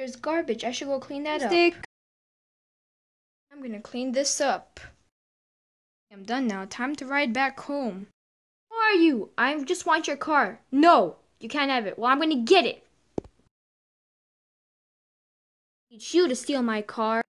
There's garbage. I should go clean that up. I'm gonna clean this up. I'm done now. Time to ride back home. Who are you? I just want your car. No, you can't have it. Well, I'm gonna get it. It's you to steal my car.